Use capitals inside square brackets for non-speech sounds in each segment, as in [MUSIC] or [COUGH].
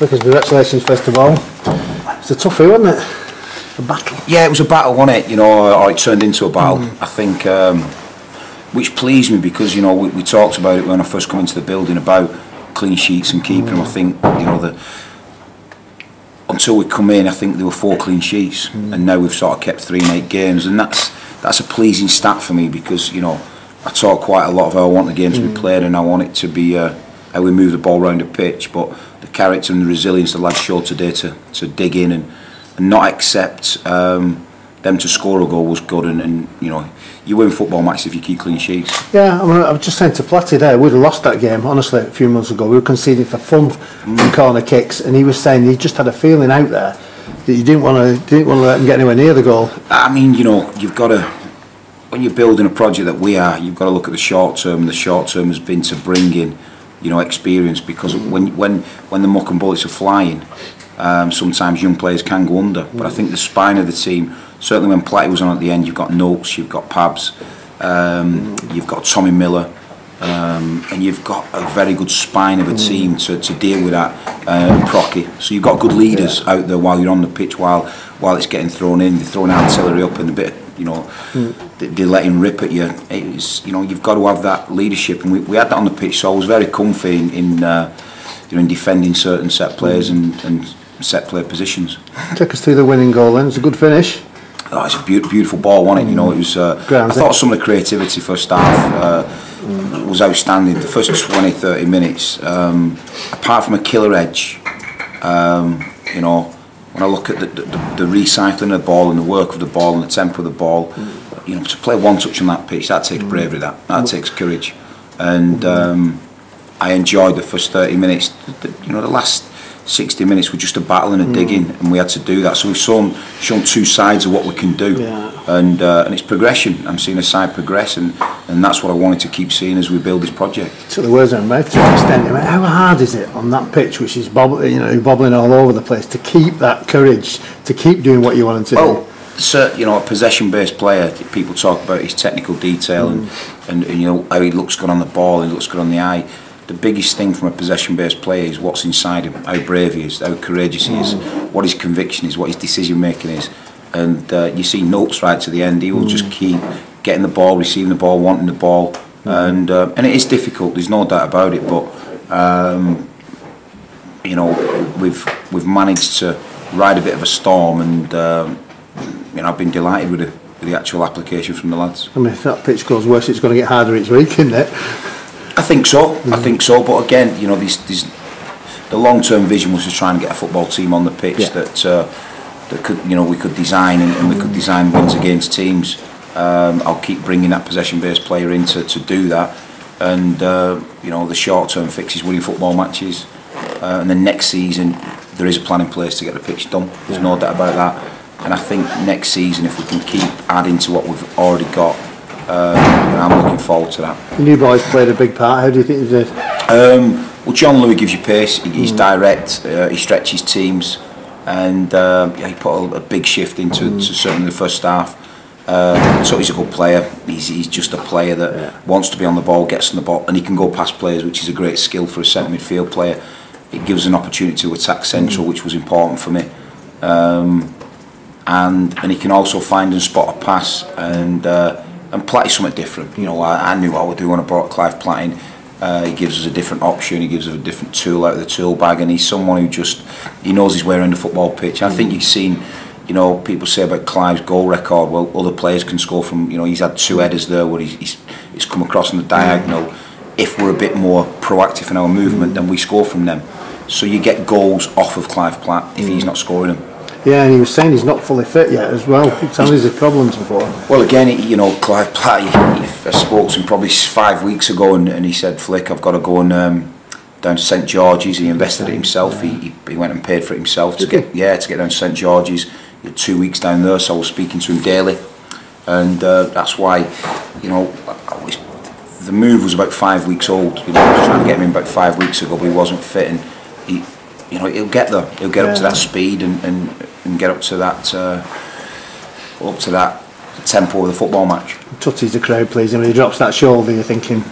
Lucas, congratulations first of all. It's a toughie, wasn't it? A battle. Yeah, it was a battle, wasn't it? You know, or it turned into a battle. Mm. I think, um, which pleased me because you know we, we, talked about it when I first come into the building about clean sheets and keeping mm. them. I think you know the until we come in, I think there were four clean sheets, mm. and now we've sort of kept three in eight games, and that's that's a pleasing stat for me because you know I talk quite a lot of how I want the game to be played, and I want it to be uh, how we move the ball around the pitch, but the character and the resilience the lads showed today to to dig in and and not accept um, them to score a goal was good. And, and you know, you win football matches if you keep clean sheets. Yeah, I, mean, I was just saying to Platty there, we'd have lost that game, honestly, a few months ago. We were conceding for fun mm. corner kicks, and he was saying he just had a feeling out there that you didn't want to didn't want to let them get anywhere near the goal. I mean, you know, you've got to when you're building a project that we are, you've got to look at the short term. The short term has been to bring in, you know, experience because mm. when when when the muck and bullets are flying, um, sometimes young players can go under. Mm. But I think the spine of the team, certainly when Platy was on at the end, you've got Noakes, you've got Pabs, um, mm. you've got Tommy Miller, um, and you've got a very good spine of a team to, to deal with that uh, procky. So you've got good leaders yeah. out there while you're on the pitch, while while it's getting thrown in, they're throwing artillery up and a bit of you know, mm. they, are letting rip at you. It's, you know, you've got to have that leadership, and we, we had that on the pitch. So I was very comfy in, in uh, you know, in defending certain set players and, and set play positions. Take us through the winning goal then. It's a good finish. Oh, it's a beautiful, beautiful ball, wasn't it? You know, it was. Uh, I thought some of the creativity first half uh, was outstanding. The first 20, 30 minutes, um, apart from a killer edge, um, you know, when I look at the, the, the recycling of the ball and the work of the ball and the tempo of the ball, mm. you know, to play one touch on that pitch, that takes mm. bravery, that, that mm. takes courage. And um, I enjoyed the first 30 minutes. The, the, you know, the last 60 minutes were just a battle and a mm. digging, and we had to do that. So we've shown shown two sides of what we can do, yeah. and uh, and it's progression. I'm seeing a side progress, and, and that's what I wanted to keep seeing as we build this project. Took the words out of mouth to an extent. How hard is it on that pitch, which is bobbling, you know, bobbling all over the place, to keep that courage, to keep doing what you want to well, do? So, you know, a possession-based player, people talk about his technical detail mm. and, and, and you know how he looks good on the ball, he looks good on the eye the biggest thing from a possession-based player is what's inside him, how brave he is, how courageous he is, mm. what his conviction is, what his decision-making is. And uh, you see Noakes right to the end, he will mm. just keep getting the ball, receiving the ball, wanting the ball. Mm. And uh, and it is difficult, there's no doubt about it, but um, you know, we've we've managed to ride a bit of a storm and um, you know, I've been delighted with the, with the actual application from the lads. I mean, if that pitch goes worse, it's going to get harder each week, isn't it? [LAUGHS] I think so. Mm. I think so. But again, you know, these, these the long-term vision was to try and get a football team on the pitch yeah. that uh, that could, you know, we could design and, and we could design wins against teams. Um, I'll keep bringing that possession-based player in to, to do that, and uh, you know, the short-term fix is winning football matches, uh, and then next season there is a plan in place to get the pitch done. There's yeah. no doubt about that. And I think next season, if we can keep adding to what we've already got, uh, I'm looking forward to that. New boys played a big part. How do you think they did? Um, well, John Louis gives you pace. He's mm. direct. Uh, he stretches teams, and uh, yeah, he put a, a, big shift into mm. to certainly the first half. Uh, so he's a good player. He's, he's just a player that yeah. wants to be on the ball, gets on the ball, and he can go past players, which is a great skill for a centre midfield player. It gives an opportunity to attack central, mm. which was important for me. Um, and and he can also find and spot a pass and. Uh, and Platty's something different. You know, I, I knew what I would do when I brought Clive Platt in. Uh, he gives us a different option. He gives us a different tool out of the tool bag, and he's someone who just he knows his way around the football pitch. I think mm. you've seen, you know, people say about Clive's goal record. Well, other players can score from. You know, he's had two headers there where he's he's, he's come across on the diagonal. If we're a bit more proactive in our movement, mm. then we score from them. So you get goals off of Clive Platt if he's mm. not scoring them. Yeah, and he was saying he's not fully fit yet as well. Tony's a problems before. Well, again, you know, Clive Platt, I spoke to him probably five weeks ago and, and he said, Flick, I've got to go and um, down to St George's. He invested it himself. Yeah. He, he went and paid for it himself to get yeah to get down to St George's. He had two weeks down there, so I was speaking to him daily, and uh, that's why, you know, was, the move was about five weeks old. You know, I was trying to get him in about five weeks ago, but he wasn't fit, and he you know, he'll get there. He'll get yeah. up to that speed and, and and get up to that uh, up to that tempo of the football match. Tutte's the crowd pleasing when he drops that shoulder. You're thinking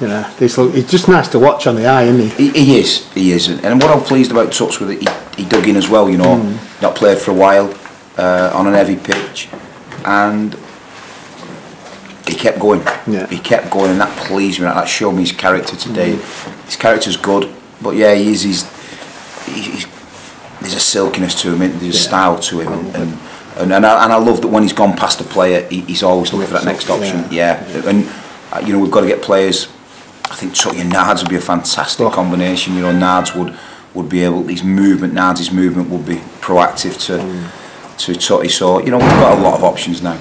You know, this look, he's just nice to watch on the eye, isn't he? He, he is, he is, and what I'm pleased about Tuts with it, he, he dug in as well. You know, Mm. not played for a while uh, on an heavy pitch, and he kept going. Yeah. He kept going, and that pleased me. That showed me his character today. His character's good, but yeah, he is. He's, he's, there's a silkiness to him, there's yeah. style to him, and, and and and I, and I love that when he's gone past a player, he, he's always looking for that next option. Yeah, yeah. and uh, you know we've got to get players. I think Tutty and Nards would be a fantastic combination. You know, Nards would would be able his movement, Nards' movement would be proactive to mm. to Totti. So you know we've got a lot of options now.